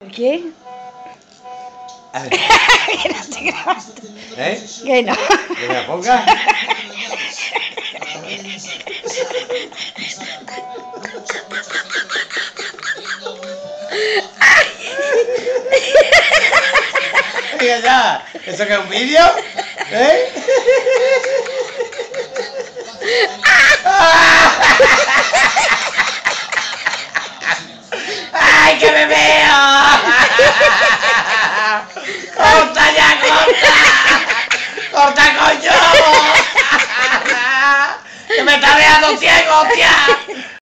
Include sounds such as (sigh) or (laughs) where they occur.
¿Por qué? A ver, (laughs) que no estoy grabando. ¿eh? Que no. ¿Que me ponga? Venga ya, ¿eso que es un vídeo? ¿Eh? ¡Ay, que me veo! ¡Corta ya, corta! ¡Corta, coño! (laughs) ¡Que me está dejando ciego, hostia!